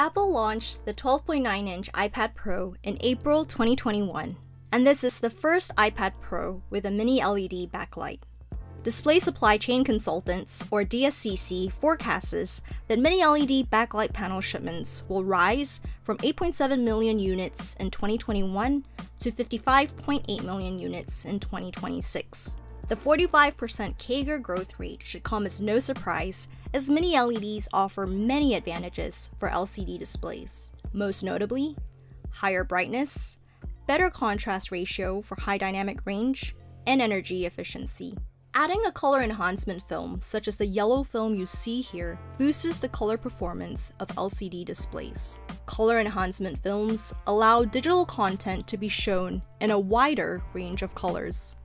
Apple launched the 12.9 inch iPad Pro in April 2021, and this is the first iPad Pro with a mini LED backlight. Display Supply Chain Consultants, or DSCC, forecasts that mini LED backlight panel shipments will rise from 8.7 million units in 2021 to 55.8 million units in 2026. The 45% CAGR growth rate should come as no surprise, as mini LEDs offer many advantages for LCD displays. Most notably, higher brightness, better contrast ratio for high dynamic range, and energy efficiency. Adding a color enhancement film, such as the yellow film you see here, boosts the color performance of LCD displays. Color enhancement films allow digital content to be shown in a wider range of colors.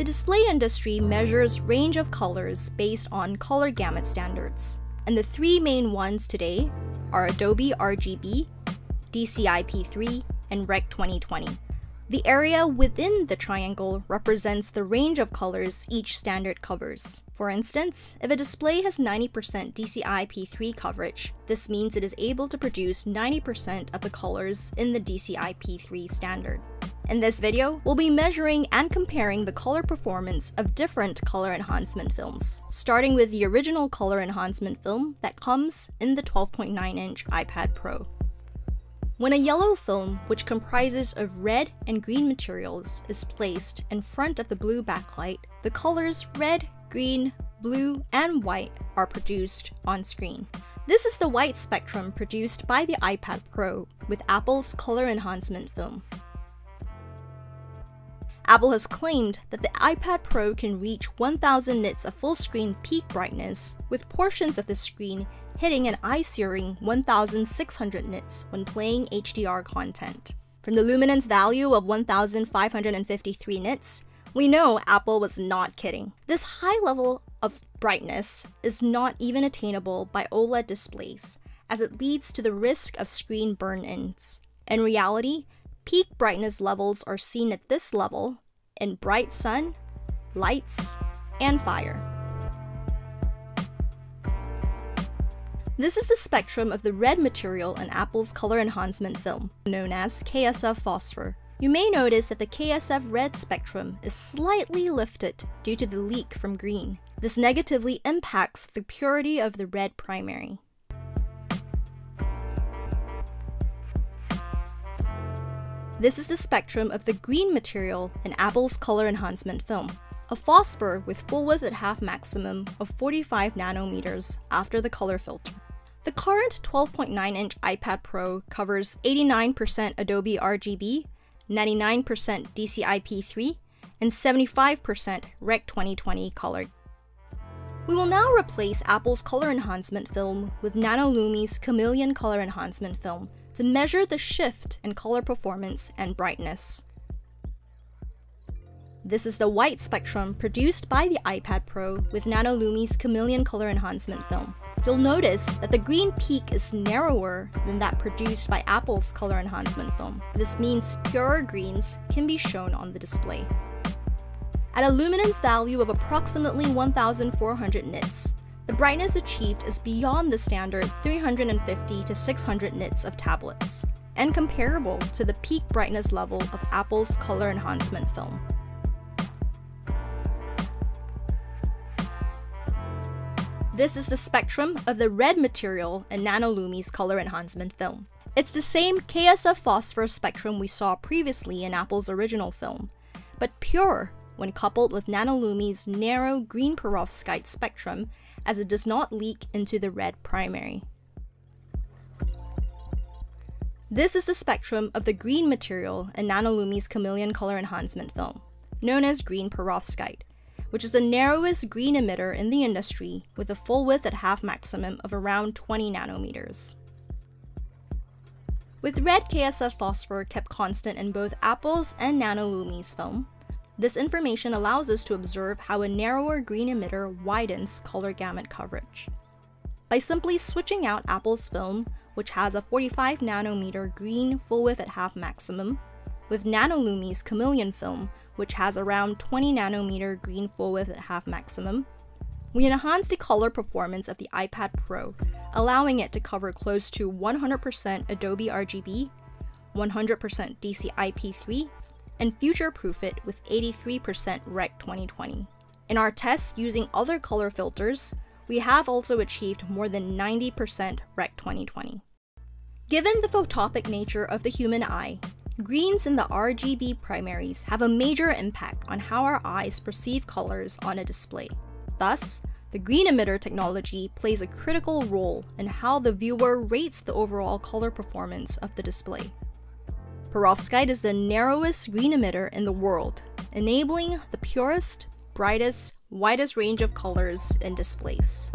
The display industry measures range of colors based on color gamut standards, and the three main ones today are Adobe RGB, DCI-P3, and Rec 2020. The area within the triangle represents the range of colors each standard covers. For instance, if a display has 90% DCI-P3 coverage, this means it is able to produce 90% of the colors in the DCI-P3 standard. In this video, we'll be measuring and comparing the color performance of different color enhancement films, starting with the original color enhancement film that comes in the 12.9-inch iPad Pro. When a yellow film, which comprises of red and green materials, is placed in front of the blue backlight, the colors red, green, blue, and white are produced on screen. This is the white spectrum produced by the iPad Pro with Apple's color enhancement film. Apple has claimed that the iPad Pro can reach 1000 nits of full screen peak brightness, with portions of the screen hitting an eye-searing 1600 nits when playing HDR content. From the luminance value of 1553 nits, we know Apple was not kidding. This high level of brightness is not even attainable by OLED displays, as it leads to the risk of screen burn-ins. In reality, peak brightness levels are seen at this level in bright sun, lights, and fire. This is the spectrum of the red material in Apple's color enhancement film, known as KSF phosphor. You may notice that the KSF red spectrum is slightly lifted due to the leak from green. This negatively impacts the purity of the red primary. This is the spectrum of the green material in Apple's color enhancement film, a phosphor with full width at half maximum of 45 nanometers after the color filter. The current 12.9-inch iPad Pro covers 89% Adobe RGB, 99% DCI-P3, and 75% Rec 2020 color. We will now replace Apple's color enhancement film with Nanolumi's Chameleon color enhancement film to measure the shift in color performance and brightness. This is the white spectrum produced by the iPad Pro with Nanolumi's Chameleon color enhancement film you'll notice that the green peak is narrower than that produced by Apple's color enhancement film. This means purer greens can be shown on the display. At a luminance value of approximately 1400 nits, the brightness achieved is beyond the standard 350 to 600 nits of tablets, and comparable to the peak brightness level of Apple's color enhancement film. This is the spectrum of the red material in Nanolumi's color enhancement film. It's the same KSF phosphor spectrum we saw previously in Apple's original film, but pure when coupled with Nanolumi's narrow green perovskite spectrum as it does not leak into the red primary. This is the spectrum of the green material in Nanolumi's chameleon color enhancement film, known as green perovskite which is the narrowest green emitter in the industry with a full width at half maximum of around 20 nanometers. With red KSF phosphor kept constant in both Apple's and Nanolumi's film, this information allows us to observe how a narrower green emitter widens color gamut coverage. By simply switching out Apple's film, which has a 45 nanometer green full width at half maximum, with Nanolumi's chameleon film, which has around 20 nanometer green full width at half maximum. We enhance the color performance of the iPad Pro, allowing it to cover close to 100% Adobe RGB, 100% DCI-P3, and future-proof it with 83% Rec 2020. In our tests using other color filters, we have also achieved more than 90% Rec 2020. Given the photopic nature of the human eye, greens in the RGB primaries have a major impact on how our eyes perceive colors on a display. Thus, the green emitter technology plays a critical role in how the viewer rates the overall color performance of the display. Perovskite is the narrowest green emitter in the world, enabling the purest, brightest, widest range of colors in displays.